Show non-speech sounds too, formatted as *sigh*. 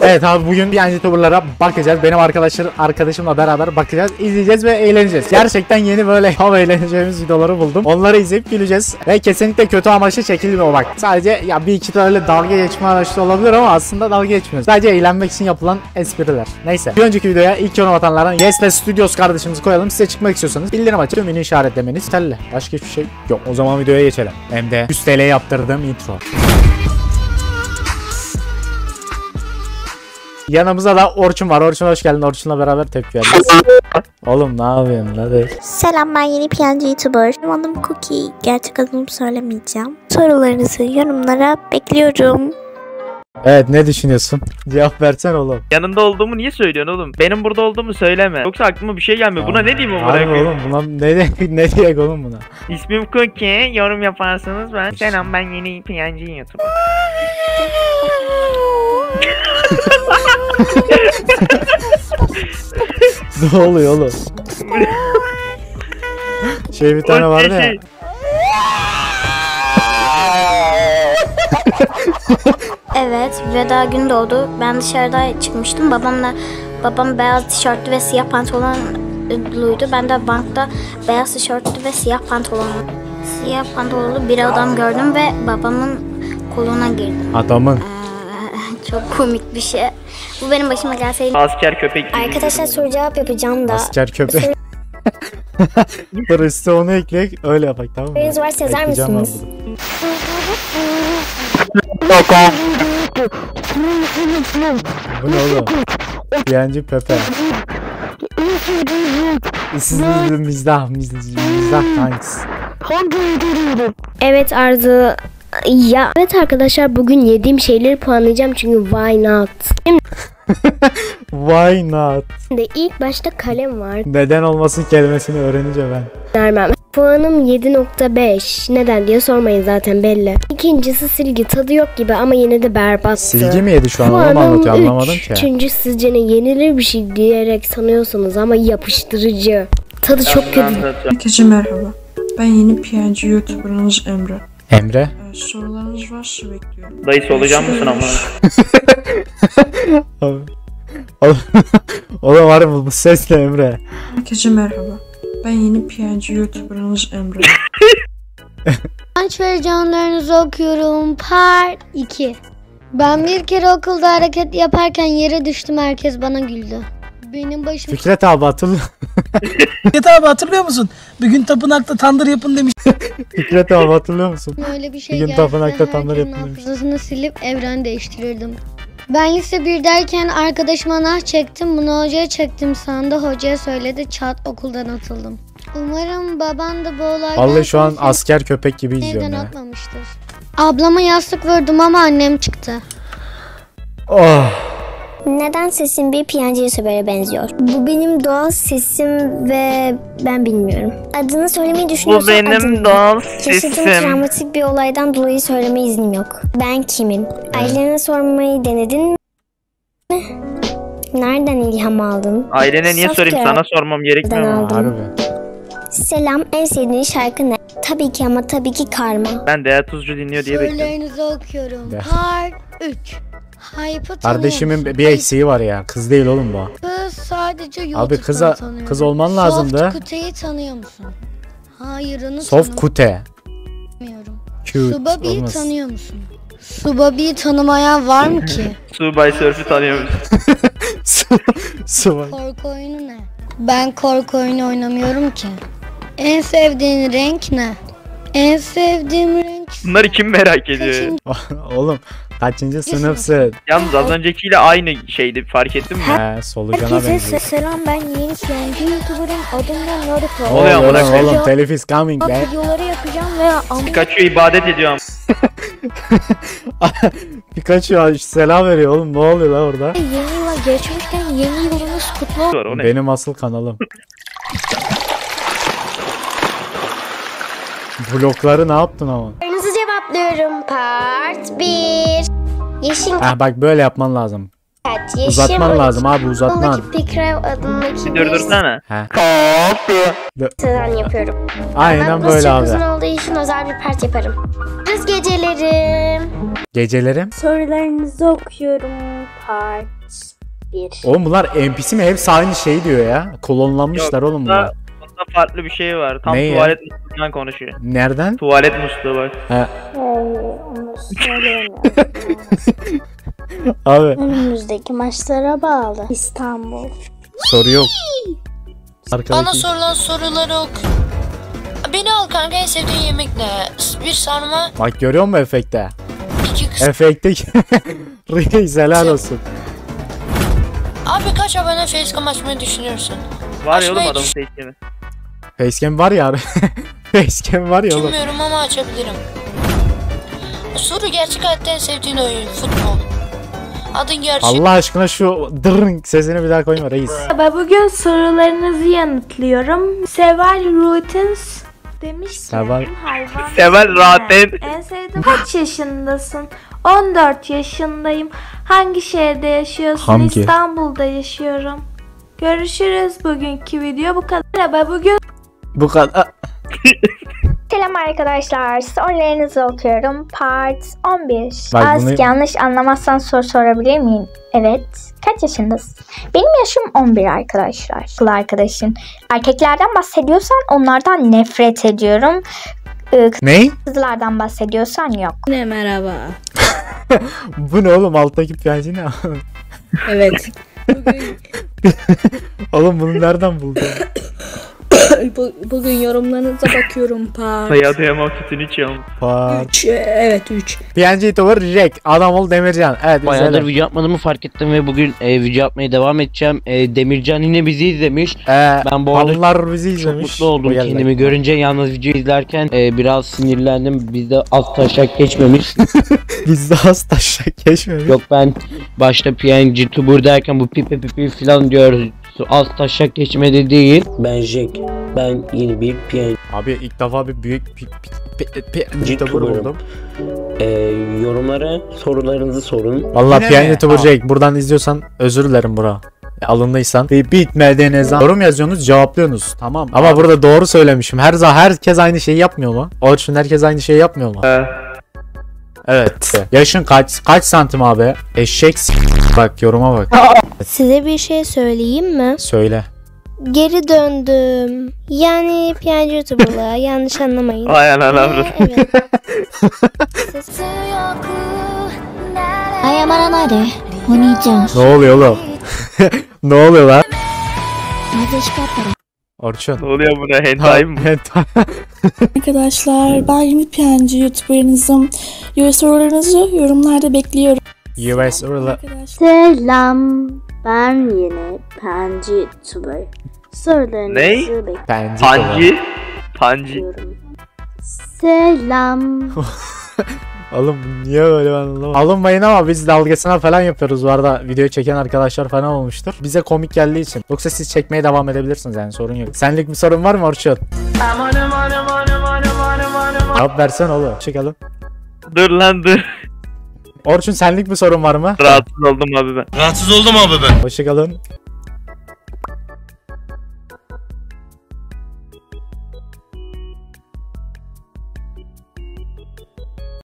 Evet abi bugün bir YouTuber'lara bakacağız. Benim arkadaşlar arkadaşımla beraber bakacağız, izleyeceğiz ve eğleneceğiz. Gerçekten yeni böyle hava eğleneceğimiz videoları buldum. Onları izleyip güleceğiz. Ve kesinlikle kötü amaçlı çekilmiyor bak. Sadece ya bir iki tane dalga geçme amaçlı olabilir ama aslında dalga geçmiyoruz. Sadece eğlenmek için yapılan espriler. Neyse. Bir önceki videoya ilk yorum atanlardan Yes'le Studios kardeşimizi koyalım. Size çıkmak istiyorsanız bildirim açıp tümünü işaretlemeniz yeterli. Başka hiçbir şey yok. O zaman videoya geçelim. Hem de 100 TL yaptırdığım intro. Yanımızda da Orçun var. Orçun hoş geldin. Orçun'la beraber tepki vereceğiz. *laughs* Oğlum ne yapıyorsun hadi. Selam ben yeni PNG YouTuber. Benim adım Cookie. Gerçek adımı söylemeyeceğim. Sorularınızı yorumlara bekliyorum. Evet ne düşünüyorsun? Cevap versen oğlum. Yanında olduğumu niye söylüyorsun oğlum? Benim burada olduğumu söyleme. Yoksa aklıma bir şey gelmiyor. Buna ne diyeyim amına Harbi koyayım? oğlum buna ne de, *laughs* ne diyek oğlum buna? İsmim Cookie. Yorum yaparsanız ben. Selam ben yeni PNG YouTuber. Ne oluyor oğlum? şey bir tane vardı ya. Şey- Evet veda günü doğdu. Ben dışarıda çıkmıştım. Babamla babam beyaz tişörtlü ve siyah pantolonluydu. Ben de bankta beyaz tişörtlü ve siyah pantolonlu siyah pantolonlu bir adam gördüm ve babamın koluna girdim. Adamın. Ee, çok komik bir şey. Bu benim başıma gelseydi. Asker köpek gibi. Arkadaşlar soru cevap yapacağım da. Asker köpek. Üstüne *laughs* onu ekleyek öyle yapak tamam mı? Sorularınız varsa yazar mısınız? Bu ne oğlum? Yancı Pepe. İsminiz mizdah, mizdah, mizdah tanks. Evet Arzu. Ya evet arkadaşlar bugün yediğim şeyleri puanlayacağım çünkü why not? *laughs* Why not? Şimdi ilk başta kalem var. Neden olmasın kelimesini öğrenince ben. Vermem. Puanım 7.5. Neden diye sormayın zaten belli. İkincisi silgi tadı yok gibi ama yine de berbattı. Silgi mi yedi şu an? Onu Puanım anlatıyor? üç. Anlamadım ki. Üçüncü sizce ne yenilir bir şey diyerek sanıyorsunuz ama yapıştırıcı. Tadı çok kötü. Herkese merhaba. Ben yeni PNG YouTuber'ınız Emre. Emre. Evet, sorularınız varsa bekliyorum. Dayısı olacak mısın ama? Oğlum *laughs* Oğlum var mı bu ses ne Emre? Herkese merhaba. Ben yeni PNG YouTuber'ınız Emre. Aç ve canlarınızı okuyorum. Part 2. Ben bir kere okulda hareket yaparken yere düştüm. Herkes bana güldü. Benim başım Fikret abi hatırlıyor. *laughs* Fikret abi hatırlıyor musun? Bir gün tapınakta tandır yapın demiş. Fikret abi hatırlıyor musun? öyle bir şey Bir gün gelse tapınakta tandır yapın demiş. hafızasını silip evren değiştirirdim. Ben lise 1'derken arkadaşıma nah çektim. Bunu hocaya çektim sandı. Hocaya söyledi. Çat okuldan atıldım. Umarım baban da bu olaydan Vallahi şu an asker köpek gibi izliyorum ya. atmamıştır. Ablama yastık vurdum ama annem çıktı. Oh. Neden sesim bir PNG YouTuber'e benziyor? Bu benim doğal sesim ve ben bilmiyorum. Adını söylemeyi Bu düşünüyorsan benim ne? doğal Yaşadığım sesim. travmatik bir olaydan dolayı söyleme iznim yok. Ben kimim? Ailene sormayı denedin mi? Nereden ilham aldın? Ailene niye sorayım sana sormam gerekmiyor mu? Harbi. Selam, en sevdiğin şarkı ne? Tabii ki ama tabii ki karma. Ben Değer Tuzcu dinliyor diye bekliyorum. Sorularınızı okuyorum. De. Part 3. Hype'ı Kardeşimin bir eksiği var ya. Kız değil oğlum bu. Kız sadece YouTube'dan Abi kıza tanıyorum. kız olman lazımdı. Soft Kute'yi tanıyor musun? Hayır onu Soft kute. tanımıyorum. Cute. Subabi'yi Olmaz. tanıyor musun? Subabi'yi tanımayan var mı ki? *laughs* Subay Surf'ü tanıyor musun? *laughs* Su- Su var. korku oyunu ne? Ben korku oyunu oynamıyorum ki. En sevdiğin renk ne? En sevdiğim renk Bunları kim merak ediyor? ya? kaçıncı *laughs* Oğlum kaçıncı sınıfsın? Yalnız az öncekiyle aynı şeydi fark ettin mi? He solucana benziyor. selam ben yeni PNG YouTuber'ım adım da Naruto. Ne oluyor amına Oğlum, koyayım? oğlum telif is coming be. Videoları yapacağım ve Pikachu ibadet ediyor ama. *laughs* Pikachu selam veriyor oğlum ne oluyor lan orada? yeni yıla geçmişken yeni yılınız kutlu olsun. Var, o ne? Benim asıl kanalım. Blokları ne yaptın ama? Cevaplıyorum. Part 1. Yeşil Ha bak böyle yapman lazım. kaç? Yeşil Uzatman lazım abi uzatman. Pikrev adındaki Bir durdursana. He. sezon yapıyorum. Aynen Ben böyle abi. uzun olduğu için özel bir part yaparım. Kız gecelerim. Gecelerim. Sorularınızı okuyorum. Part 1. Oğlum bunlar NPC mi? Hepsi aynı şey diyor ya. Klonlanmışlar Yok, oğlum bunlar. Bunda farklı bir şey var. Tam Ne ya? tuvalet musluğundan konuşuyor. Nereden? Tuvalet musluğu bak. onu *laughs* söyleyemiyorum. Abi Önümüzdeki maçlara bağlı. İstanbul. soru yok. Bana Arkadaki. sorulan soruları oku. Beni al kanka en sevdiğin yemek ne? Bir sarma, Bak görüyor musun efekte? iki kız. Efekte *laughs* Reis helal olsun. Abi kaç abone facecam açmayı düşünüyorsun? Var ya oğlum adamın seçimi. Facecam var ya abi. *laughs* Facecam var ya oğlum. Bilmiyorum ama açabilirim. Soru gerçek hayatta en sevdiğin oyun futbol. Adın gerçek. Allah aşkına şu dırın sesini bir daha koyma reis. Merhaba, bugün sorularınızı yanıtlıyorum. Seval Routines demiş ki Seval- hayvan. *laughs* Seval Routine. En sevdiğin kaç yaşındasın? 14 yaşındayım. Hangi şehirde yaşıyorsun? Hangi? İstanbul'da yaşıyorum. Görüşürüz bugünkü video bu kadar. Merhaba bugün Bu kadar. *laughs* Selam arkadaşlar. Sorularınızı okuyorum. Part 11. Bak Az bunu- yanlış anlamazsan soru sorabilir miyim? Evet. Kaç yaşındasın? Benim yaşım 11 arkadaşlar. Kıl arkadaşın. Erkeklerden bahsediyorsan onlardan nefret ediyorum. Ne? Kızlardan bahsediyorsan yok. Ne merhaba. *laughs* Bu ne oğlum alttaki piyancı ne? Evet. Bugün, *laughs* oğlum bunu nereden buldun? *coughs* bu- bugün yorumlarınıza bakıyorum pa. Sayadıyamam sütünü içiyorum. Par. 3 evet 3. PNG YouTuber Jack. Adam ol Demircan. Evet Bayağıdır izledim. video yapmadığımı fark ettim ve bugün e, video yapmaya devam edeceğim. E, Demircan yine bizi izlemiş. Ee, Ben bu arada bizi çok izlemiş. mutlu oldum Bu geldi. kendimi görünce. Yalnız video izlerken e, biraz sinirlendim. Bizde az taşak geçmemiş. *laughs* Bizde az taşak geçmemiş. Yok ben başta PNG Tubur derken bu pipi pipi falan diyoruz. Az taşak geçmedi değil. Ben Jack. Ben yeni bir PNG Abi ilk defa bir büyük pi, pi, pi, pi, YouTuber YouTuber'ım. buldum. e, yorumlara sorularınızı sorun. Valla mi? YouTuber. Jack. Buradan izliyorsan özür dilerim bura. Alındıysan. Bir bitmediğiniz zaman yorum yazıyorsunuz cevaplıyorsunuz. Tamam. Ama burada doğru söylemişim. Her zaman herkes aynı şeyi yapmıyor mu? Orçun herkes aynı şeyi yapmıyor mu? Ee, Evet. Yaşın kaç? Kaç santim abi? Eşek s- Bak yoruma bak. Size bir şey söyleyeyim mi? Söyle. Geri döndüm. Yani piyancı YouTuber'lığa yanlış *laughs* anlamayın. Vay ananı Ee, avradım. evet. *laughs* 謝らないで、お兄ちゃん。 Ne oluyor oğlum? *laughs* ne oluyor lan? 貧しかったら Orçun. Ne oluyor buna hentai mı? Hentai. *laughs* Arkadaşlar ben yeni PNG YouTuber'ınızım. Yor- Sorularınızı yorumlarda bekliyorum. US. Arkadaşlar. Selam. Ben yeni Penci YouTuber. Sorularınızı Ney? Bence Panji. Panji. bekliyorum. Selam. *laughs* Oğlum niye böyle ben anlamadım. Alınmayın ama biz dalgasına falan yapıyoruz. Bu arada video çeken arkadaşlar falan olmuştur. Bize komik geldiği için. Yoksa siz çekmeye devam edebilirsiniz yani sorun yok. Senlik bir sorun var mı Orçun? Cevap versen oğlum. Çıkalım. Dur lan dur. Orçun senlik bir sorun var mı? Rahatsız oldum abi ben. Hoşçakalın.